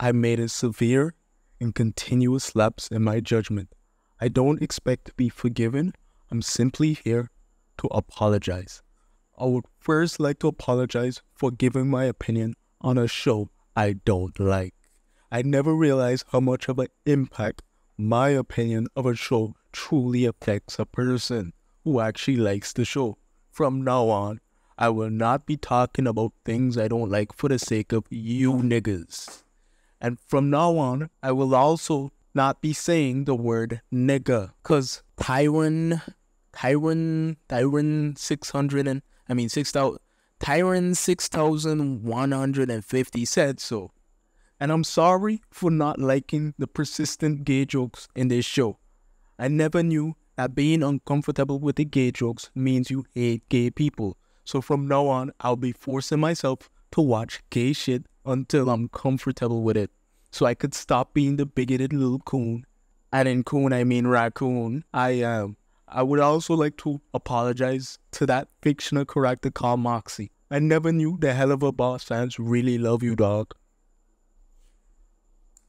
I made a severe and continuous lapse in my judgment. I don't expect to be forgiven. I'm simply here to apologize. I would first like to apologize for giving my opinion on a show I don't like. I never realized how much of an impact my opinion of a show truly affects a person who actually likes the show. From now on, I will not be talking about things I don't like for the sake of you niggas. And from now on, I will also not be saying the word nigga. Cause Tyron, Tyron, Tyron 600 and, I mean 6,000, Tyron 6150 said so. And I'm sorry for not liking the persistent gay jokes in this show. I never knew that being uncomfortable with the gay jokes means you hate gay people. So from now on, I'll be forcing myself to watch gay shit until I'm comfortable with it. So I could stop being the bigoted little coon. And in coon, I mean raccoon. I am. Um, I would also like to apologize to that fictional character called Moxxie. I never knew the Helluva Boss fans really love you, dog.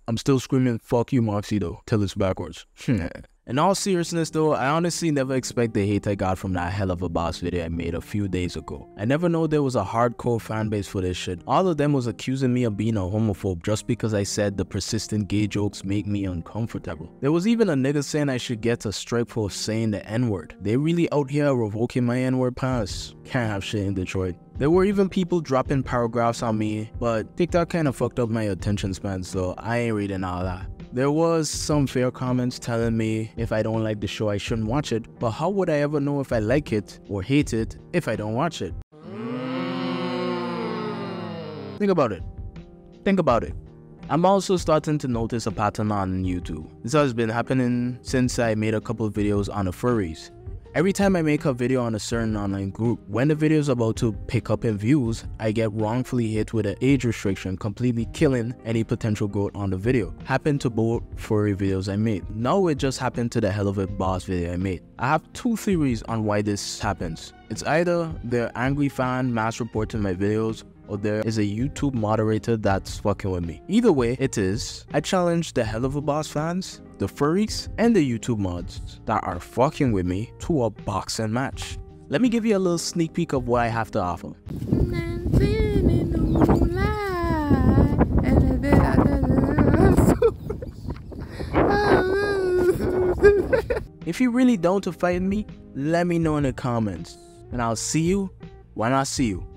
I'm still screaming, fuck you, Moxxie, though, till it's backwards. In all seriousness though, I honestly never expect the hate I got from that Helluva Boss video I made a few days ago. I never know there was a hardcore fanbase for this shit. All of them was accusing me of being a homophobe just because I said the persistent gay jokes make me uncomfortable. There was even a nigga saying I should get a strike for saying the n-word. They really out here revoking my n-word pass. Can't have shit in Detroit. There were even people dropping paragraphs on me, but TikTok kinda fucked up my attention span so I ain't reading all that. There was some fair comments telling me if I don't like the show I shouldn't watch it, but how would I ever know if I like it or hate it if I don't watch it? Think about it. Think about it. I'm also starting to notice a pattern on YouTube. This has been happening since I made a couple videos on the furries. Every time I make a video on a certain online group, when the video is about to pick up in views, I get wrongfully hit with an age restriction, completely killing any potential growth on the video. Happened to both furry videos I made. Now it just happened to the Helluva Boss video I made. I have two theories on why this happens. It's either the angry fan mass reporting my videos or there is a YouTube moderator that's fucking with me. Either way it is, I challenge the Helluva Boss fans, the furries, and the YouTube mods that are fucking with me to a boxing match. Let me give you a little sneak peek of what I have to offer. if you really don't to fight me, let me know in the comments. And I'll see you when I see you.